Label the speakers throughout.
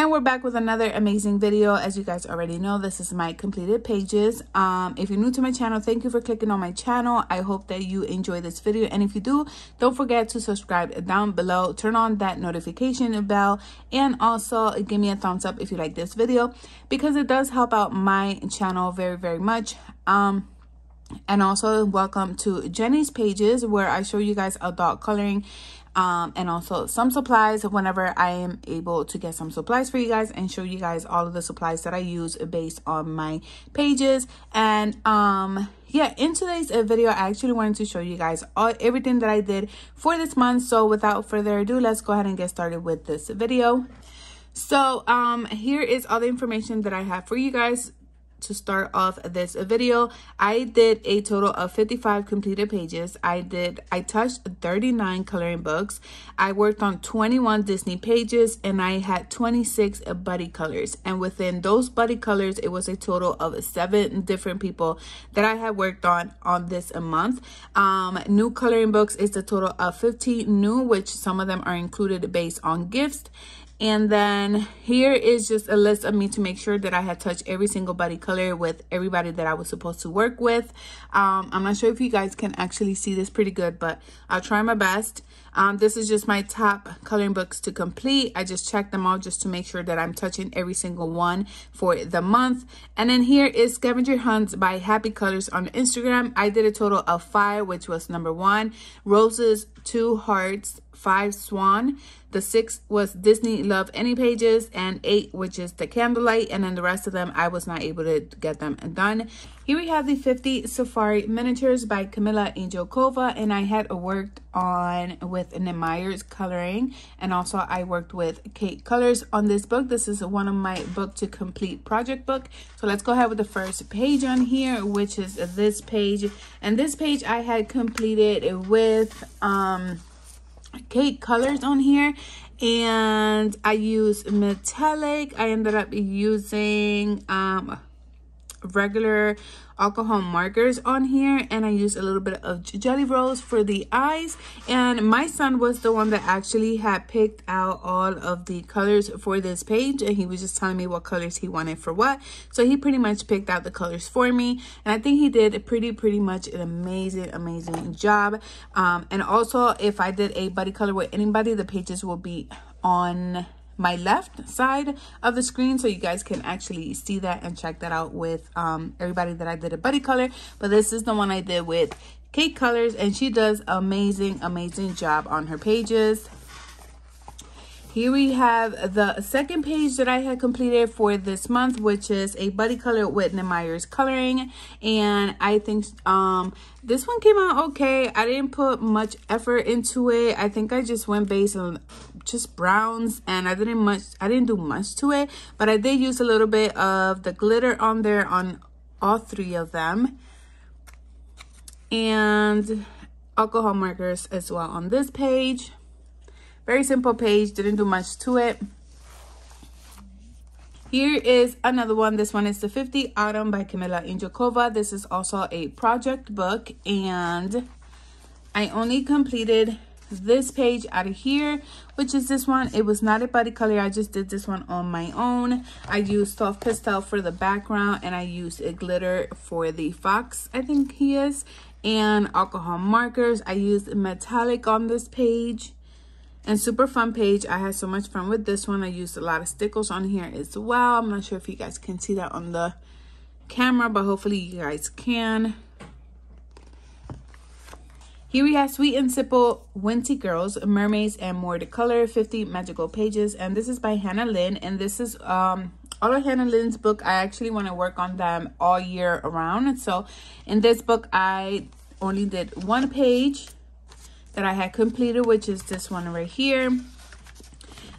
Speaker 1: And we're back with another amazing video. As you guys already know, this is my completed pages. Um, if you're new to my channel, thank you for clicking on my channel. I hope that you enjoy this video. And if you do, don't forget to subscribe down below. Turn on that notification bell. And also give me a thumbs up if you like this video. Because it does help out my channel very, very much. Um, and also welcome to Jenny's pages where I show you guys adult coloring um, and also some supplies whenever I am able to get some supplies for you guys and show you guys all of the supplies that I use based on my pages. And um, yeah, in today's uh, video, I actually wanted to show you guys all everything that I did for this month. So without further ado, let's go ahead and get started with this video. So um, here is all the information that I have for you guys to start off this video. I did a total of 55 completed pages. I did i touched 39 coloring books. I worked on 21 disney pages and i had 26 buddy colors. And within those buddy colors it was a total of seven different people that i had worked on on this month. Um new coloring books is a total of 15 new which some of them are included based on gifts and then here is just a list of me to make sure that I had touched every single body color with everybody that I was supposed to work with. Um, I'm not sure if you guys can actually see this pretty good, but I'll try my best. Um, this is just my top coloring books to complete. I just checked them all just to make sure that I'm touching every single one for the month. And then here is Scavenger Hunts by Happy Colors on Instagram. I did a total of five, which was number one. Roses, two hearts, five swan. The six was Disney Love Any Pages and eight, which is the Candlelight. And then the rest of them, I was not able to get them done. Here we have the 50 Safari Miniatures by Camilla Angelkova. And I had worked on with Nen Myers coloring. And also I worked with Cate Colors on this book. This is one of my book to complete project book. So let's go ahead with the first page on here, which is this page. And this page I had completed with... um Cate colors on here and I use metallic. I ended up using um, regular alcohol markers on here and I used a little bit of Gelly Rolls for the eyes. And my son was the one that actually had picked out all of the colors for this page and he was just telling me what colors he wanted for what. So he pretty much picked out the colors for me and I think he did a pretty pretty much an amazing amazing job. Um, and also if I did a buddy color with anybody the pages will be on my left side of the screen so you guys can actually see that and check that out with um, everybody that I did a buddy color. But this is the one I did with Cate Colors and she does amazing, amazing job on her pages. Here we have the second page that I had completed for this month, which is a buddy color with Nen Myers coloring. And I think um, this one came out okay. I didn't put much effort into it. I think I just went based on just browns and I didn't much, I didn't do much to it. But I did use a little bit of the glitter on there on all three of them. And alcohol markers as well on this page. Very simple page, didn't do much to it. Here is another one. This one is the 50 Autumn by Camilla Angelkova. This is also a project book and I only completed this page out of here which is this one it was not a buddy color i just did this one on my own i used soft pastel for the background and i used a glitter for the fox i think he is and alcohol markers i used metallic on this page and super fun page. I had so much fun with this one. I used a lot of stickles on here as well. I'm not sure if you guys can see that on the camera, but hopefully you guys can. Here we have Sweet and Simple Winty Girls, Mermaids and More to Color, 50 Magical Pages. And this is by Hannah Lynn. And this is um, all of Hannah Lynn's book. I actually want to work on them all year around. So in this book, I only did one page that I had completed, which is this one right here.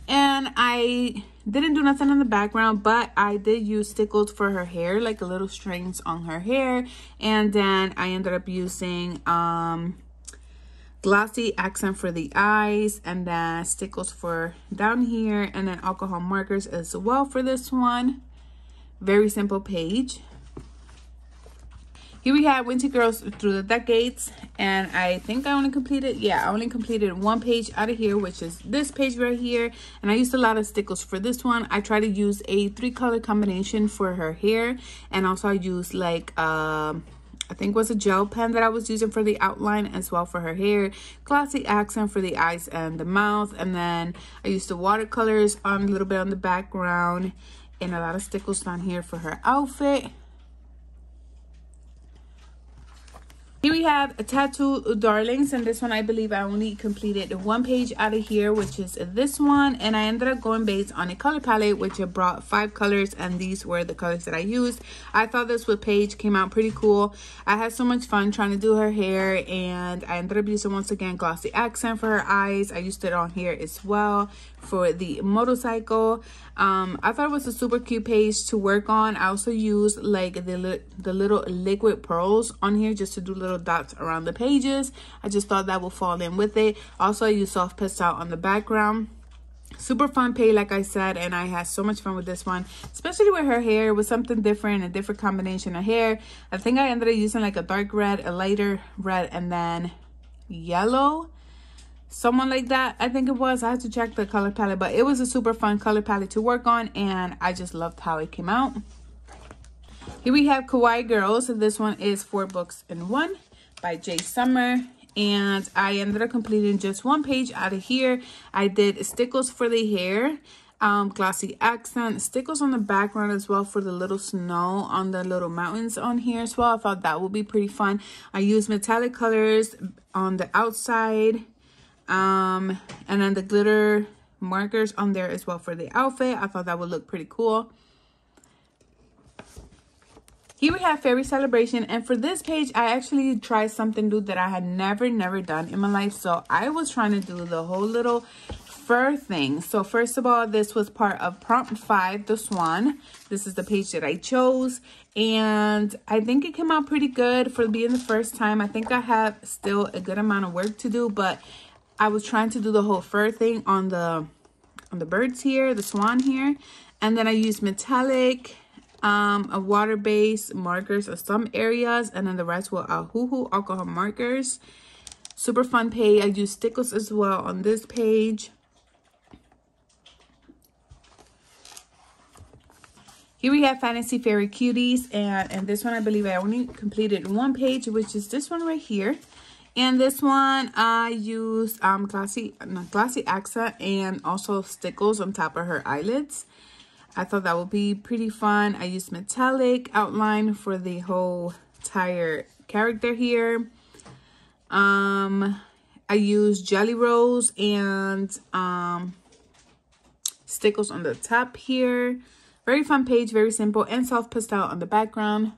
Speaker 1: And I didn't do nothing in the background, but I did use stickles for her hair, like little strings on her hair. And then I ended up using um, glossy accent for the eyes and then stickles for down here and then alcohol markers as well for this one. Very simple page. Here we have Winter Girls Through the Decades. And I think I only completed, yeah, I only completed one page out of here, which is this page right here. And I used a lot of stickles for this one. I try to use a three color combination for her hair. And also I use like, um, I think was a gel pen that I was using for the outline as well for her hair. Glossy accent for the eyes and the mouth. And then I used the watercolors on a little bit on the background. And a lot of stickles down here for her outfit. Here we have Tattoo Darlings, and this one I believe I only completed one page out of here, which is this one. And I ended up going based on a color palette, which I brought five colors, and these were the colors that I used. I thought this with page came out pretty cool. I had so much fun trying to do her hair, and I ended up using once again glossy accent for her eyes. I used it on here as well for the motorcycle. Um, I thought it was a super cute page to work on. I also used like the, the little liquid pearls on here just to do little dots around the pages. I just thought that would fall in with it. Also, I used soft pastel on the background super fun pay like i said and i had so much fun with this one especially with her hair it was something different a different combination of hair i think i ended up using like a dark red a lighter red and then yellow someone like that i think it was. I had to check the color palette but it was a super fun color palette to work on and i just loved how it came out. Here we have kawaii girls. This one is four books in one by Jade Summer and i ended up completing just one page out of here. I did stickles for the hair um, glossy accent stickles on the background as well for the little snow on the little mountains on here as well. I thought that would be pretty fun. I used metallic colors on the outside um, and then the glitter markers on there as well for the outfit. I thought that would look pretty cool. Here we have Fairy Celebration. And for this page, I actually tried something new that I had never, never done in my life. So I was trying to do the whole little fur thing. So first of all, this was part of prompt five, the swan. This is the page that I chose. And I think it came out pretty good for being the first time. I think I have still a good amount of work to do, but I was trying to do the whole fur thing on the on the birds here, the swan here. And then I used metallic, um, a water-based markers of some areas. And then the rest were Ohuhu alcohol markers. Super fun page. I used stickles as well on this page. Here we have Fantasy Fairy Cuties. And, and this one, I believe I only completed one page, which is this one right here. And this one, I used um, Glossy, not Glossy Accent and also stickles on top of her eyelids. I thought that would be pretty fun. I used metallic outline for the whole entire character here. Um, I used Gelly Rolls and um, stickles on the top here. Very fun page, very simple, and soft pastel on the background.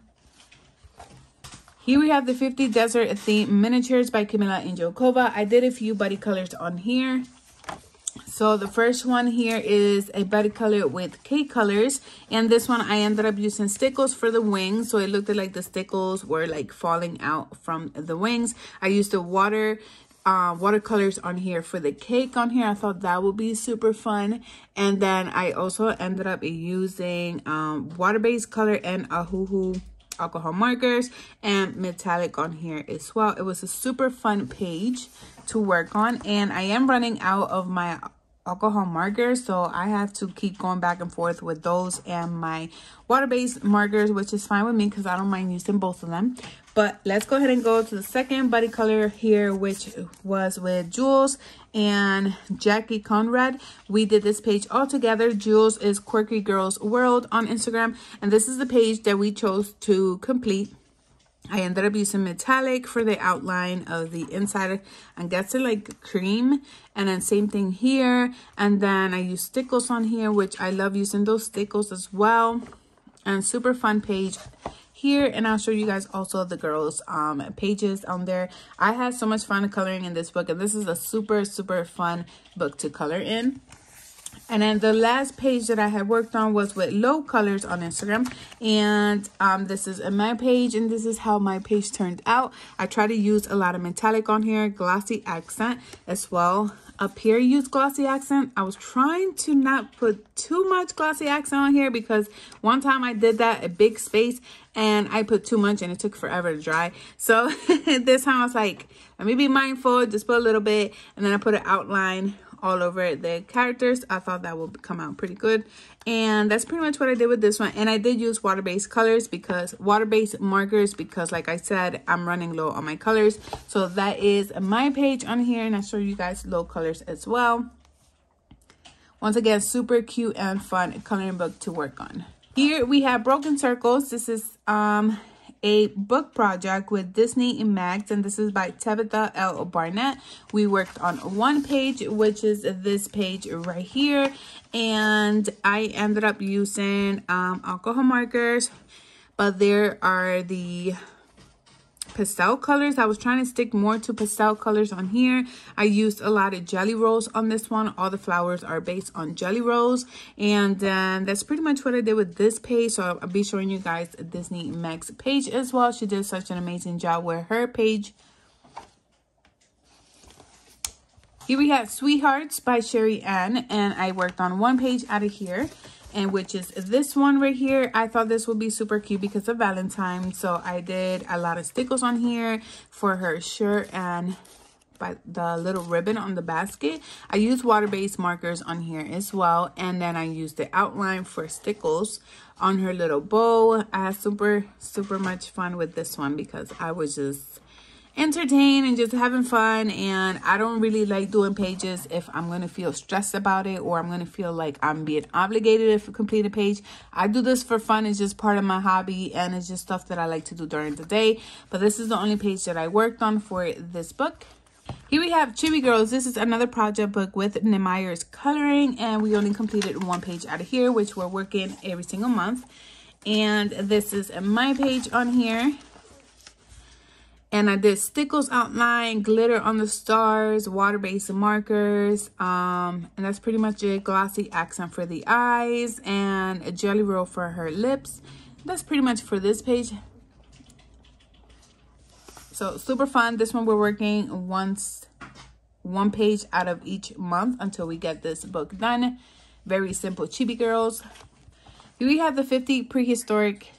Speaker 1: Here we have the 50 Desert Theme Miniatures by Camila Angelkova. I did a few body colors on here. So the first one here is a body color with K colors. And this one I ended up using stickles for the wings. So it looked like the stickles were like falling out from the wings. I used the water uh, watercolors on here for the cake on here. I thought that would be super fun. And then I also ended up using um, water-based color and Ohuhu alcohol markers and metallic on here as well. It was a super fun page to work on and I am running out of my alcohol markers so I have to keep going back and forth with those and my water-based markers which is fine with me because I don't mind using both of them. But let's go ahead and go to the second body color here which was with Jules and Jackie Conrad. We did this page all together. Jules is Quirky Girls World on Instagram and this is the page that we chose to complete I ended up using metallic for the outline of the inside. I'm it like cream. And then same thing here. And then I use stickles on here, which I love using those stickles as well. And super fun page here. And I'll show you guys also the girls' um, pages on there. I had so much fun coloring in this book. And this is a super, super fun book to color in. And then the last page that I had worked on was with Lo colors on Instagram. And um, this is my page and this is how my page turned out. I try to use a lot of metallic on here, glossy accent as well. Up here, use glossy accent. I was trying to not put too much glossy accent on here because one time I did that, a big space, and I put too much and it took forever to dry. So this time I was like, let me be mindful, just put a little bit, and then I put an outline all over the characters. I thought that would come out pretty good. And that's pretty much what I did with this one. And I did use water-based colors because water-based markers because like I said, I'm running low on my colors. So that is my page on here and I show you guys Lo colors as well. Once again, super cute and fun coloring book to work on. Here we have Broken Circles. This is um a book project with Disney and Max, and this is by Tabitha L. Barnett. We worked on one page, which is this page right here, and I ended up using um, alcohol markers, but there are the pastel colors. I was trying to stick more to pastel colors on here. I used a lot of Gelly Rolls on this one. All the flowers are based on Gelly Rolls. And then that's pretty much what I did with this page. So I'll be showing you guys Disney Max page as well. She did such an amazing job with her page. Here we have Sweethearts by Sherry Ann. And I worked on one page out of here and which is this one right here. I thought this would be super cute because of Valentine. So I did a lot of stickles on here for her shirt and by the little ribbon on the basket. I used water-based markers on here as well. And then I used the outline for stickles on her little bow. I had super, super much fun with this one because I was just entertained and just having fun and I don't really like doing pages if I'm going to feel stressed about it or I'm going to feel like I'm being obligated to complete a page. I do this for fun. It's just part of my hobby and it's just stuff that I like to do during the day. But this is the only page that I worked on for this book. Here we have Chibi Girls. This is another project book with Nen Myers coloring and we only completed one page out of here which we're working every single month. And this is my page on here. And I did stickles outline, glitter on the stars, water-based markers. Um, and that's pretty much it. Glossy accent for the eyes and a Gelly roll for her lips. That's pretty much for this page. So super fun. This one we're working once, one page out of each month until we get this book done. Very simple chibi girls. We have the 50 prehistoric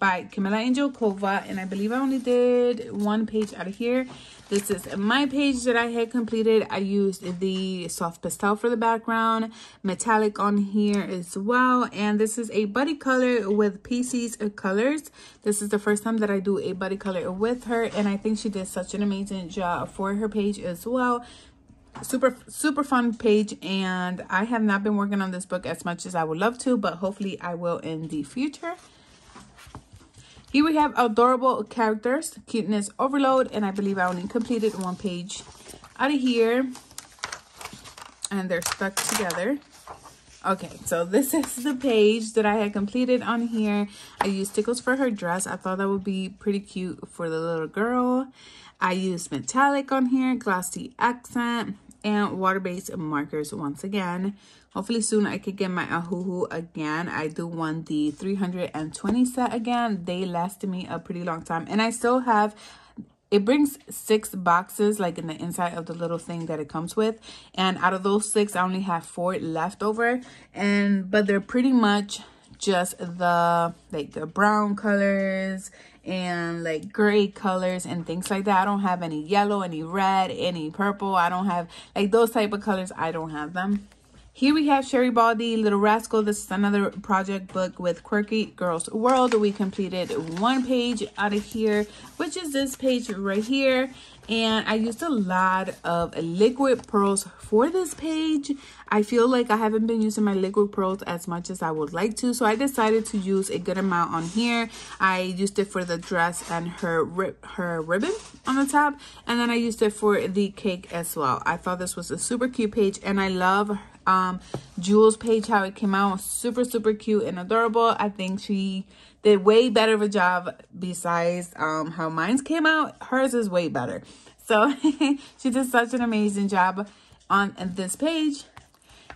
Speaker 1: by Camilla Angelkova. And I believe I only did one page out of here. This is my page that I had completed. I used the soft pastel for the background, metallic on here as well. And this is a buddy color with PC's of colors. This is the first time that I do a buddy color with her. And I think she did such an amazing job for her page as well super super fun page and i have not been working on this book as much as i would love to but hopefully i will in the future here we have adorable characters, cuteness overload, and I believe I only completed one page out of here. And they're stuck together. Okay, so this is the page that I had completed on here. I used stickles for her dress. I thought that would be pretty cute for the little girl. I used metallic on here, glossy accent, and water-based markers once again. Hopefully soon I could get my Ohuhu again. I do want the 320 set again. They lasted me a pretty long time. And I still have it brings six boxes like in the inside of the little thing that it comes with and out of those six i only have four left over and but they're pretty much just the like the brown colors and like gray colors and things like that. I don't have any yellow, any red, any purple. I don't have like those type of colors. I don't have them. Here we have Sherri Baldy, Little Rascal. This is another project book with Quirky Girls World. We completed one page out of here, which is this page right here. And I used a lot of liquid pearls for this page. I feel like I haven't been using my liquid pearls as much as I would like to. So I decided to use a good amount on here. I used it for the dress and her, her ribbon on the top. And then I used it for the cake as well. I thought this was a super cute page and I love um Jules page how it came out. Super super cute and adorable. I think she did way better of a job besides um how mine's came out. Hers is way better. So she did such an amazing job on this page.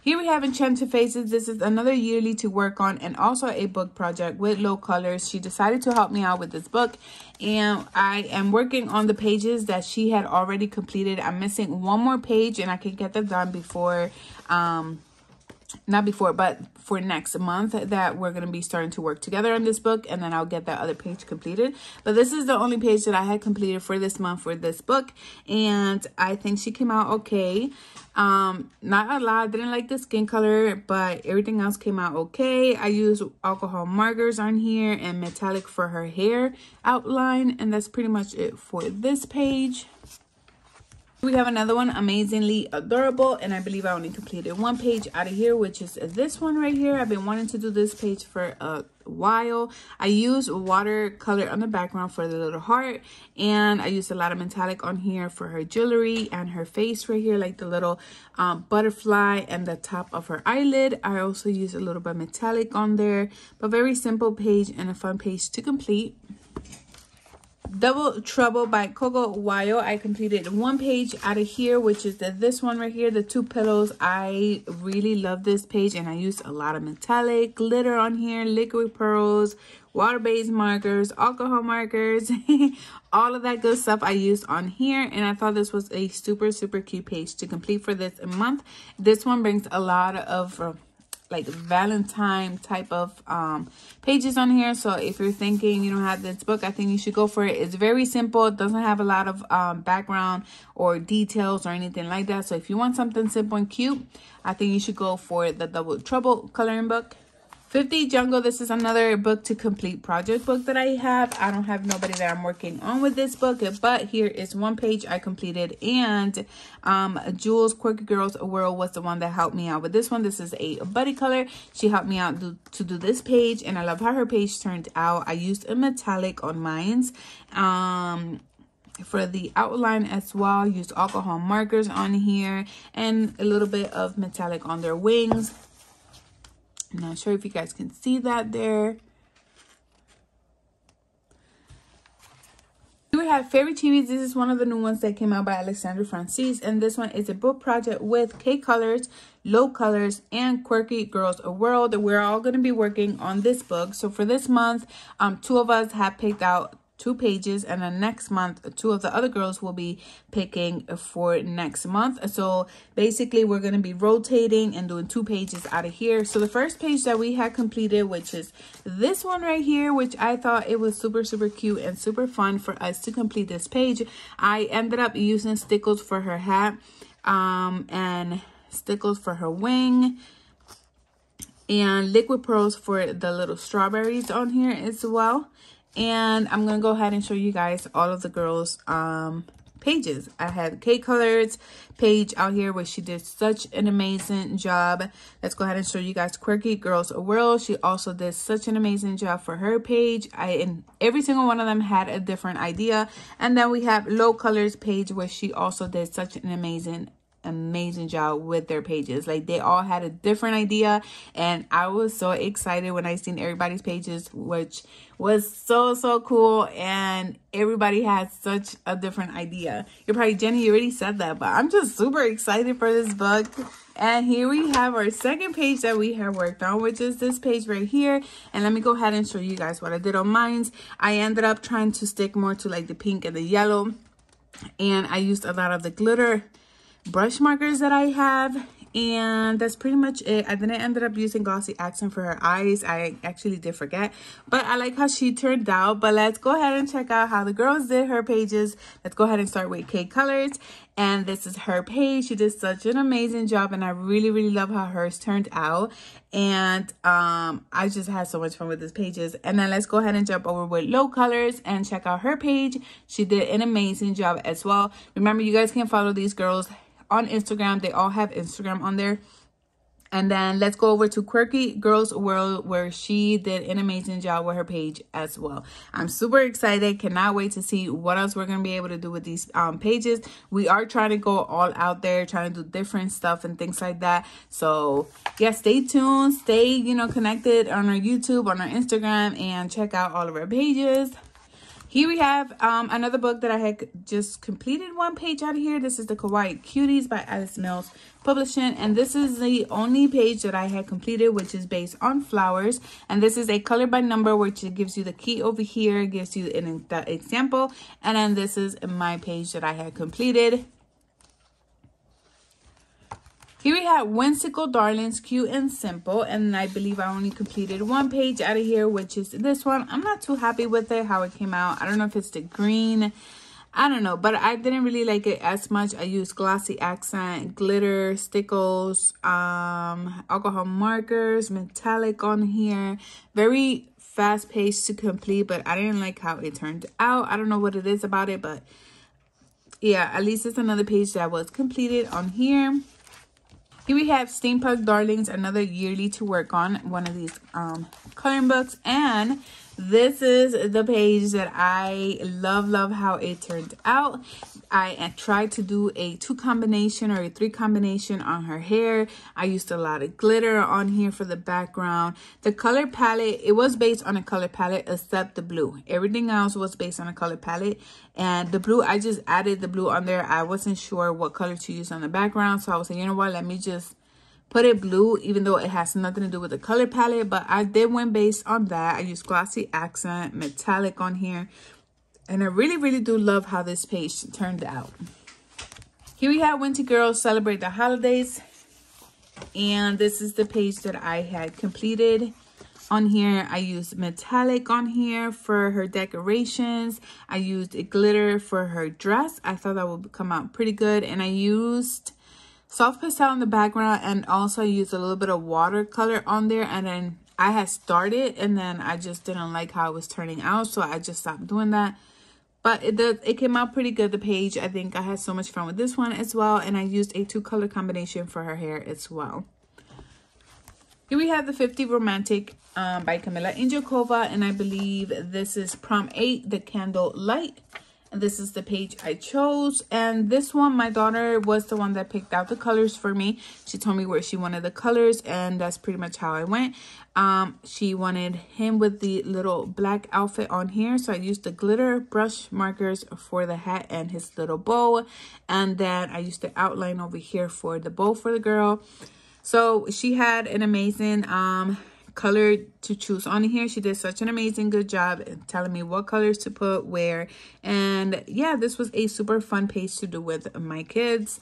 Speaker 1: Here we have Enchanted Faces. This is another yearly to work on and also a book project with Lo colors. She decided to help me out with this book and I am working on the pages that she had already completed. I'm missing one more page and I can get that done before um not before but for next month that we're going to be starting to work together on this book and then I'll get that other page completed. But this is the only page that I had completed for this month for this book and I think she came out okay. Um not a lot I didn't like the skin color but everything else came out okay. I used alcohol markers on here and metallic for her hair outline and that's pretty much it for this page we have another one, Amazingly Adorable, and I believe I only completed one page out of here, which is this one right here. I've been wanting to do this page for a while. I use watercolor on the background for the little heart, and I used a lot of metallic on here for her jewelry and her face right here, like the little um, butterfly and the top of her eyelid. I also used a little bit of metallic on there, but very simple page and a fun page to complete. Double Trouble by Coco Wyo. I completed one page out of here, which is the, this one right here, the two pillows. I really love this page and I used a lot of metallic glitter on here, liquid pearls, water-based markers, alcohol markers, all of that good stuff I used on here. And I thought this was a super, super cute page to complete for this month. This one brings a lot of... Like Valentine type of um, pages on here. So if you're thinking you don't have this book, I think you should go for it. It's very simple. It doesn't have a lot of um, background or details or anything like that. So if you want something simple and cute, I think you should go for the Double Trouble coloring book. 50 Jungle, this is another book to complete project book that I have. I don't have nobody that I'm working on with this book, but here is one page I completed. And um, Jules Quirky Girls World was the one that helped me out with this one. This is a buddy color. She helped me out to, to do this page, and I love how her page turned out. I used a metallic on mine's. Um, for the outline as well used alcohol markers on here and a little bit of metallic on their wings I'm not sure if you guys can see that there. We have Fairy TVs. This is one of the new ones that came out by Alexandra Francis. And this one is a book project with K Colors, Lo Colors, and Quirky Girls A World. We're all going to be working on this book. So for this month, um, two of us have picked out two pages and then next month two of the other girls will be picking for next month. So basically we're going to be rotating and doing two pages out of here. So the first page that we had completed which is this one right here which i thought it was super super cute and super fun for us to complete this page i ended up using stickles for her hat um and stickles for her wing and liquid pearls for the little strawberries on here as well and I'm to go ahead and show you guys all of the girls' um, pages. I had K Colors page out here where she did such an amazing job. Let's go ahead and show you guys Quirky Girls a World. She also did such an amazing job for her page. I and every single one of them had a different idea. And then we have Lo Colors page where she also did such an amazing amazing job with their pages. Like they all had a different idea and i was so excited when i seen everybody's pages which was so so cool and everybody had such a different idea. You're probably jenny you already said that but i'm just super excited for this book. And here we have our second page that we have worked on which is this page right here. And let me go ahead and show you guys what i did on mine. I ended up trying to stick more to like the pink and the yellow and i used a lot of the glitter brush markers that I have and that's pretty much it. I then i ended up using glossy accent for her eyes. I actually did forget but i like how she turned out. But let's go ahead and check out how the girls did her pages. Let's go ahead and start with k colors and this is her page. She did such an amazing job and i really really love how hers turned out. And um i just had so much fun with these pages. And then let's go ahead and jump over with Lo colors and check out her page. She did an amazing job as well. Remember you guys can follow these girls on Instagram. They all have Instagram on there. And then let's go over to Quirky Girls World where she did an amazing job with her page as well. I'm super excited. Cannot wait to see what else we're going to be able to do with these um, pages. We are trying to go all out there, trying to do different stuff and things like that. So yeah, stay tuned. Stay, you know, connected on our YouTube, on our Instagram, and check out all of our pages. Here we have um, another book that I had just completed one page out of here. This is the Kawaii Cuties by Alice Mills Publishing. And this is the only page that I had completed, which is based on flowers. And this is a color by number, which gives you the key over here, gives you an example. And then this is my page that I had completed. Here we have Whimsical Darlings, Cute and Simple. And I believe I only completed one page out of here, which is this one. I'm not too happy with it, how it came out. I don't know if it's the green. I don't know, but I didn't really like it as much. I used glossy accent, glitter, stickles, um, alcohol markers, metallic on here. Very fast paced to complete, but I didn't like how it turned out. I don't know what it is about it, but yeah, at least it's another page that was completed on here. Here we have Steampunk Darlings, another yearly to work on, one of these um, coloring books. And this is the page that I love, love how it turned out. I tried to do a two combination or a three combination on her hair. I used a lot of glitter on here for the background. The color palette, it was based on a color palette except the blue. Everything else was based on a color palette. And the blue, I just added the blue on there. I wasn't sure what color to use on the background. So I was like, you know what, let me just put it blue even though it has nothing to do with the color palette but i did went based on that i used glossy accent metallic on here and i really really do love how this page turned out. Here we have winter girls celebrate the holidays. And this is the page that i had completed. On here i used metallic on here for her decorations. I used a glitter for her dress. I thought that would come out pretty good. And i used soft pastel in the background. And also used a little bit of watercolor on there. And then I had started. And then I just didn't like how it was turning out. So I just stopped doing that but it does it came out pretty good the page. I think I had so much fun with this one as well and I used a two color combination for her hair as well. Here we have the 50 Romantic um, by Camila Angelkova and I believe this is prom 8 the candle light this is the page I chose. And this one, my daughter was the one that picked out the colors for me. She told me where she wanted the colors and that's pretty much how I went. Um, she wanted him with the little black outfit on here. So I used the glitter brush markers for the hat and his little bow. And then I used the outline over here for the bow for the girl. So she had an amazing um color to choose on here. She did such an amazing good job telling me what colors to put where. And yeah, this was a super fun page to do with my kids.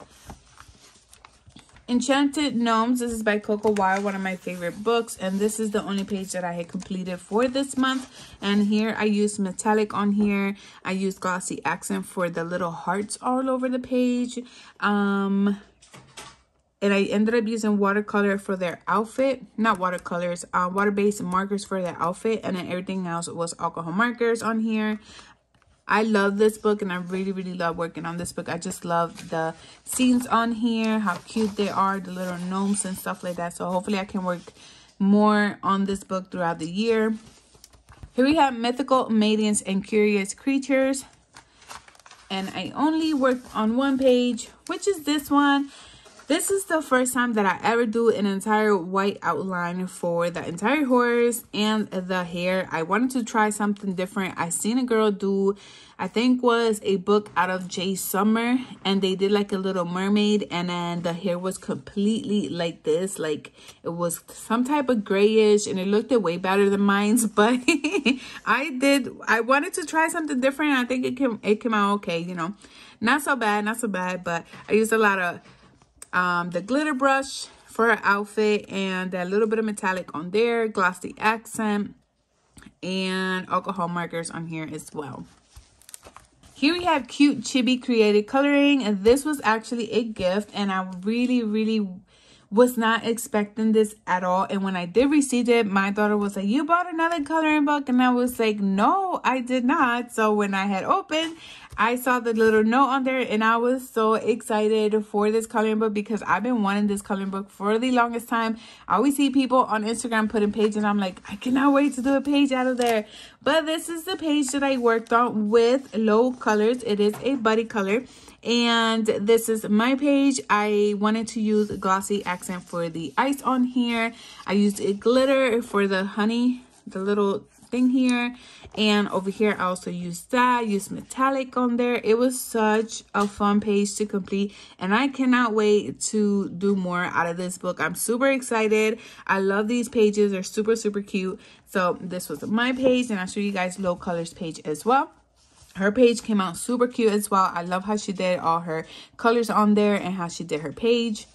Speaker 1: Enchanted Gnomes. This is by Coco Wyo, one of my favorite books. And this is the only page that I had completed for this month. And here I used metallic on here. I used glossy accent for the little hearts all over the page. Um, and I ended up using watercolor for their outfit. Not watercolors, uh, water-based markers for their outfit. And then everything else was alcohol markers on here. I love this book and I really, really love working on this book. I just love the scenes on here, how cute they are, the little gnomes and stuff like that. So hopefully I can work more on this book throughout the year. Here we have Mythical Maidens and Curious Creatures. And I only worked on one page, which is this one. This is the first time that I ever do an entire white outline for the entire horse and the hair. I wanted to try something different. I seen a girl do, I think was a book out of Jade Summer and they did like a little mermaid and then the hair was completely like this. Like it was some type of grayish and it looked way better than mine's. But I did, I wanted to try something different. I think it came, it came out okay, you know. Not so bad, not so bad, but I used a lot of um, the glitter brush for her outfit and a little bit of metallic on there, glossy accent, and alcohol markers on here as well. Here we have cute chibi created coloring and this was actually a gift and I really, really was not expecting this at all. And when I did receive it, my daughter was like, you bought another coloring book? And I was like, no, I did not. So when I had opened, I saw the little note on there and I was so excited for this coloring book because I've been wanting this coloring book for the longest time. I always see people on Instagram putting pages and I'm like, I cannot wait to do a page out of there. But this is the page that I worked on with Lo colors. It is a buddy color and this is my page i wanted to use glossy accent for the ice on here i used a glitter for the honey the little thing here. And over here, I also used that, used metallic on there. It was such a fun page to complete. And I cannot wait to do more out of this book. I'm super excited. I love these pages. They're super, super cute. So this was my page. And I'll show you guys Lo Colors page as well her page came out super cute as well i love how she did all her colors on there and how she did her page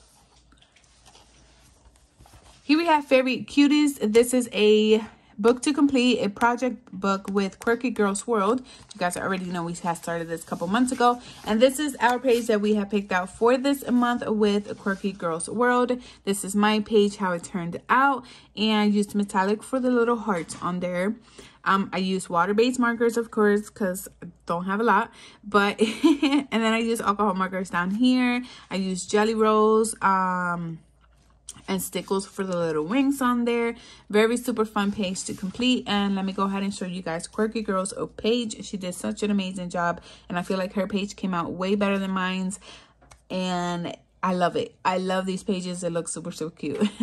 Speaker 1: here we have Fairy Cuties. This is a book to complete, a project book with Quirky Girls World. You guys already know we have started this a couple months ago. And this is our page that we have picked out for this month with Quirky Girls World. This is my page, how it turned out. And used metallic for the little hearts on there. Um, I use water-based markers, of course, because I don't have a lot. But, and then I use alcohol markers down here. I use Gelly Rolls. Um, and stickles for the little wings on there very super fun page to complete and let me go ahead and show you guys quirky girls page she did such an amazing job and i feel like her page came out way better than mine's and i love it i love these pages it looks super super cute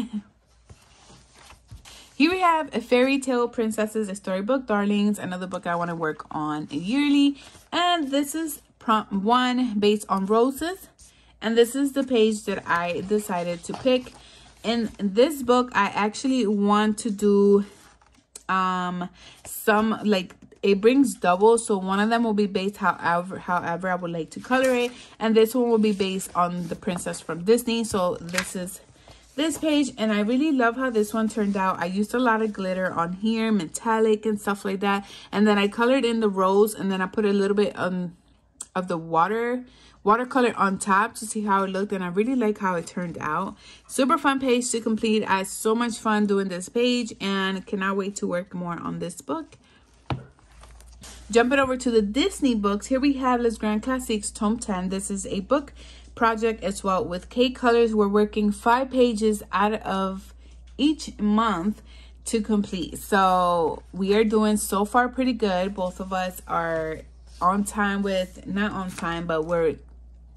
Speaker 1: Here we have a fairy tale princesses, a storybook darlings, another book I want to work on yearly. And this is prompt one based on roses. And this is the page that I decided to pick in this book i actually want to do um some like it brings double so one of them will be based however however i would like to color it and this one will be based on the princess from disney so this is this page and i really love how this one turned out. I used a lot of glitter on here metallic and stuff like that and then i colored in the rose and then i put a little bit on of the water watercolor on top to see how it looked and I really like how it turned out. Super fun page to complete. I had so much fun doing this page and cannot wait to work more on this book. Jumping over to the Disney books, here we have Les Grand Classiques Tome 10. This is a book project as well with K Colors. We're working five pages out of each month to complete. So we are doing so far pretty good. Both of us are on time with, not on time, but we're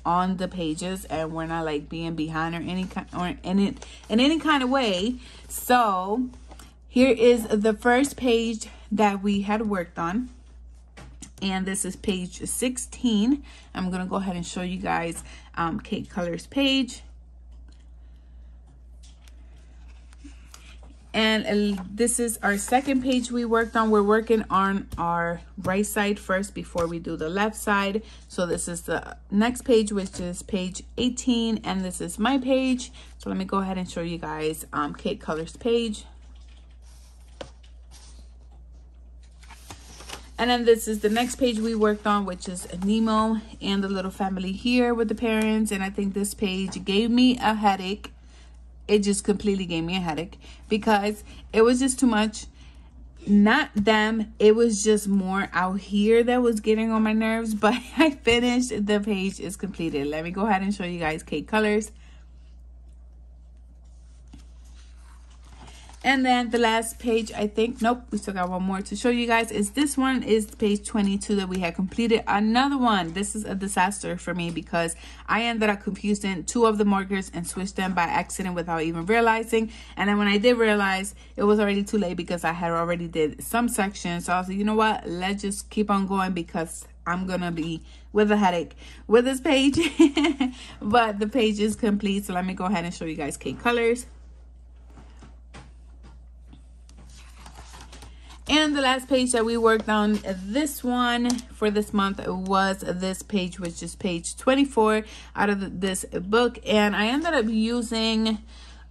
Speaker 1: on the pages and we're not like being behind or any kind or in it in any kind of way. So here is the first page that we had worked on. And this is page 16. I'm going to go ahead and show you guys um, Cate Colors page. And this is our second page we worked on. We're working on our right side first before we do the left side. So this is the next page, which is page 18. And this is my page. So let me go ahead and show you guys um, Cate Colors page. And then this is the next page we worked on, which is Nemo and the little family here with the parents. And I think this page gave me a headache it just completely gave me a headache because it was just too much. Not them it was just more out here that was getting on my nerves but i finished the page is completed. Let me go ahead and show you guys Cate colors And then the last page, I think, nope, we still got one more to show you guys, is this one is page 22 that we had completed. Another one, this is a disaster for me because I ended up confusing two of the markers and switched them by accident without even realizing. And then when I did realize, it was already too late because I had already did some sections. So I was like, you know what, let's just keep on going because I'm gonna be with a headache with this page but the page is complete so let me go ahead and show you guys Cate colors And the last page that we worked on this one for this month was this page, which is page 24 out of this book. And I ended up using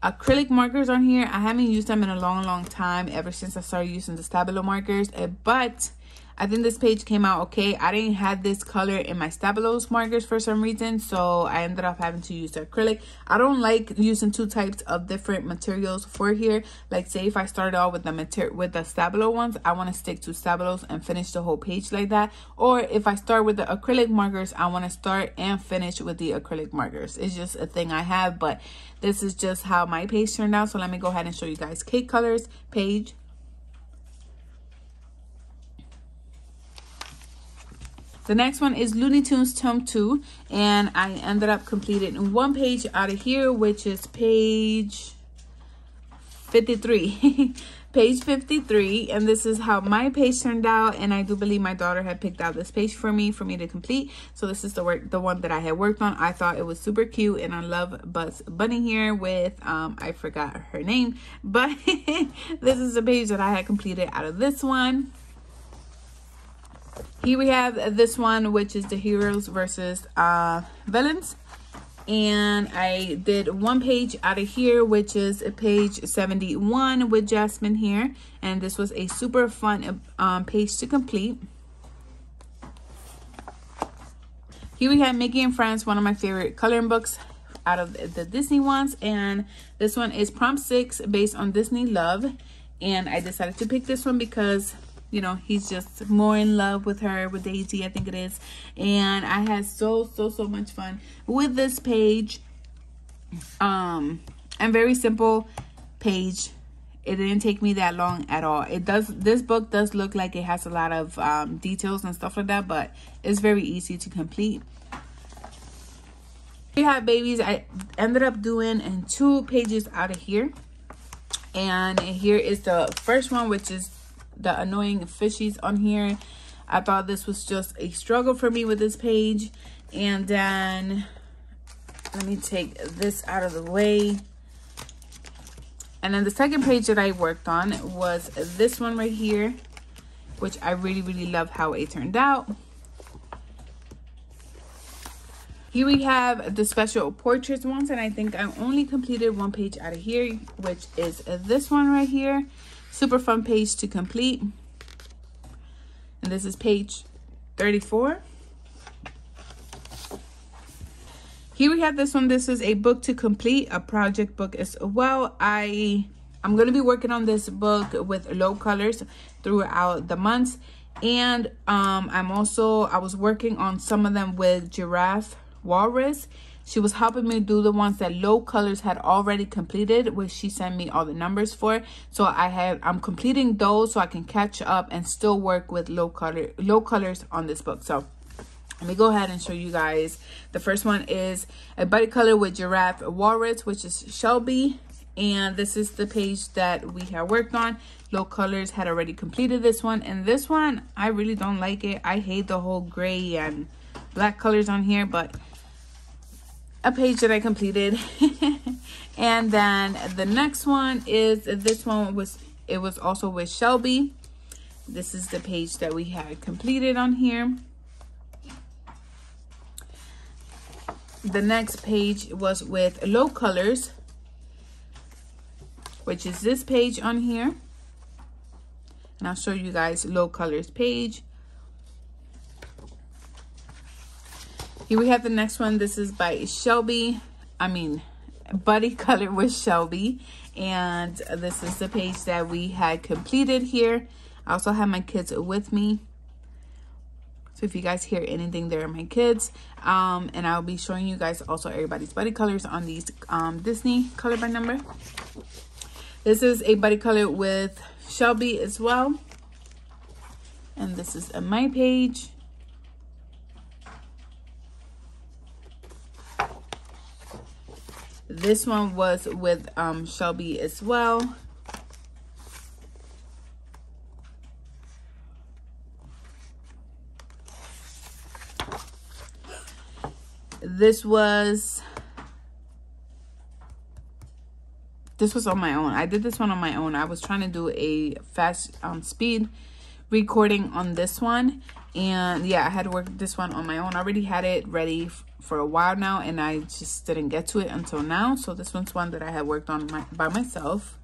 Speaker 1: acrylic markers on here. I haven't used them in a long, long time, ever since I started using the Stabilo markers. Eh, but I think this page came out okay. I didn't have this color in my Stabilo's markers for some reason, so I ended up having to use acrylic. I don't like using two types of different materials for here. Like say if I started off with the material with the Stabilo ones, I want to stick to Stabilo's and finish the whole page like that. Or if I start with the acrylic markers, I want to start and finish with the acrylic markers. It's just a thing I have, but this is just how my page turned out. So let me go ahead and show you guys cake Colors page The next one is Looney Tunes Tome 2. And I ended up completing one page out of here, which is page 53 page 53 and this is how my page turned out and i do believe my daughter had picked out this page for me for me to complete. So this is the work the one that i had worked on. I thought it was super cute and i love Bugs Bunny here with um i forgot her name but this is the page that i had completed out of this one here we have this one which is the heroes versus uh villains. And I did one page out of here which is page 71 with Jasmine here. And this was a super fun um, page to complete. Here we have Mickey and Friends one of my favorite coloring books out of the Disney ones. And this one is prompt six based on Disney love. And I decided to pick this one because you know he's just more in love with her with daisy i think it is. And i had so so so much fun with this page. Um and very simple page. It didn't take me that long at all. It does this book does look like it has a lot of um, details and stuff like that but it's very easy to complete. We have babies. I ended up doing in two pages out of here. And here is the first one which is the annoying fishies on here. I thought this was just a struggle for me with this page. And then let me take this out of the way. And then the second page that I worked on was this one right here, which I really, really love how it turned out. Here we have the special portraits ones, and I think I only completed one page out of here, which is this one right here super fun page to complete. And this is page 34 here we have this one. This is a book to complete a project book as well. I i'm going to be working on this book with Lo colors throughout the months. And um i'm also i was working on some of them with giraffe walrus she was helping me do the ones that Lo colors had already completed, which she sent me all the numbers for. So I have I'm completing those so I can catch up and still work with Lo color Lo colors on this book. So let me go ahead and show you guys. The first one is a buddy color with giraffe walrus, which is Shelby. And this is the page that we have worked on. Lo colors had already completed this one. And this one, I really don't like it. I hate the whole gray and black colors on here. But a page that I completed. and then the next one is this one was it was also with Shelby. This is the page that we had completed on here. The next page was with Lo colors, which is this page on here. And I'll show you guys Lo colors page. Here we have the next one. This is by Shelby. I mean, Buddy Color with Shelby. And this is the page that we had completed here. I also have my kids with me. So if you guys hear anything, there are my kids. Um, and I'll be showing you guys also everybody's buddy colors on these um, Disney color by number. This is a buddy color with Shelby as well. And this is a my page. This one was with um, Shelby as well. This was this was on my own. I did this one on my own. I was trying to do a fast um, speed recording on this one. And yeah, I had to work this one on my own. I already had it ready for a while now and I just didn't get to it until now. So this one's one that I had worked on my, by myself.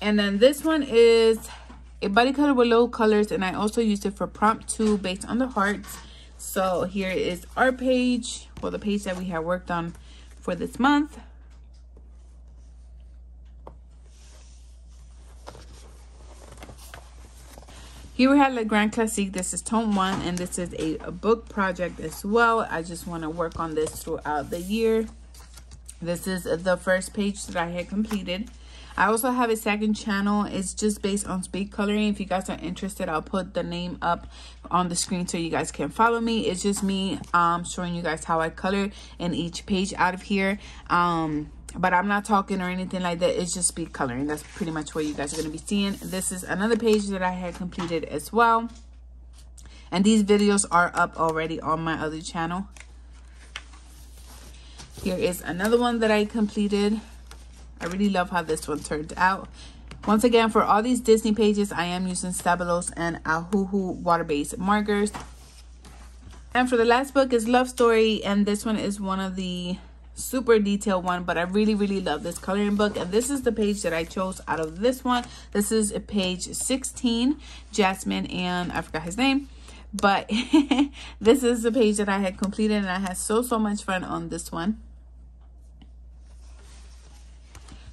Speaker 1: And then this one is a body color with Lo colors and I also used it for prompt two based on the hearts. So here is our page, well the page that we have worked on for this month. Here we have Le Grand Classique. This is tome one, and this is a, a book project as well. I just want to work on this throughout the year. This is the first page that I had completed. I also have a second channel. It's just based on speed coloring. If you guys are interested, I'll put the name up on the screen so you guys can follow me. It's just me um, showing you guys how I color in each page out of here. Um, but I'm not talking or anything like that. It's just speed coloring. That's pretty much what you guys are going to be seeing. This is another page that I had completed as well. And these videos are up already on my other channel. Here is another one that I completed. I really love how this one turned out. Once again, for all these Disney pages, I am using Stabilos and Ohuhu water-based markers. And for the last book is Love Story, and this one is one of the super detailed one, but I really, really love this coloring book. And this is the page that I chose out of this one. This is a page 16, Jasmine, and I forgot his name. But this is the page that I had completed, and I had so, so much fun on this one.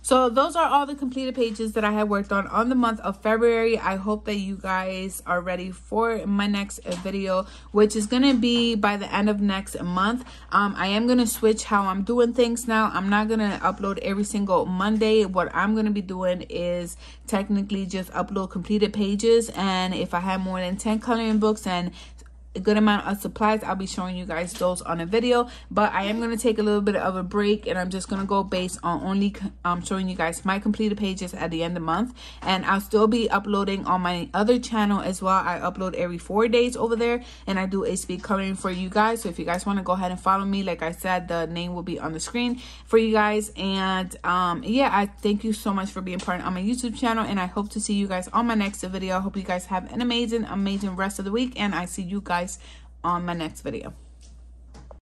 Speaker 1: So those are all the completed pages that I have worked on on the month of February. I hope that you guys are ready for my next video, which is going to be by the end of next month. Um, I am going to switch how I'm doing things now. I'm not going to upload every single Monday. What I'm going to be doing is technically just upload completed pages. And if I have more than 10 coloring books and a good amount of supplies. I'll be showing you guys those on a video but i am going to take a little bit of a break and i'm just going to go based on only um showing you guys my completed pages at the end of the month. And i'll still be uploading on my other channel as well. I upload every four days over there and i do a speed coloring for you guys. So if you guys want to go ahead and follow me like i said the name will be on the screen for you guys. And um yeah i thank you so much for being part of my youtube channel and i hope to see you guys on my next video. I hope you guys have an amazing amazing rest of the week and i see you guys guys on my next video.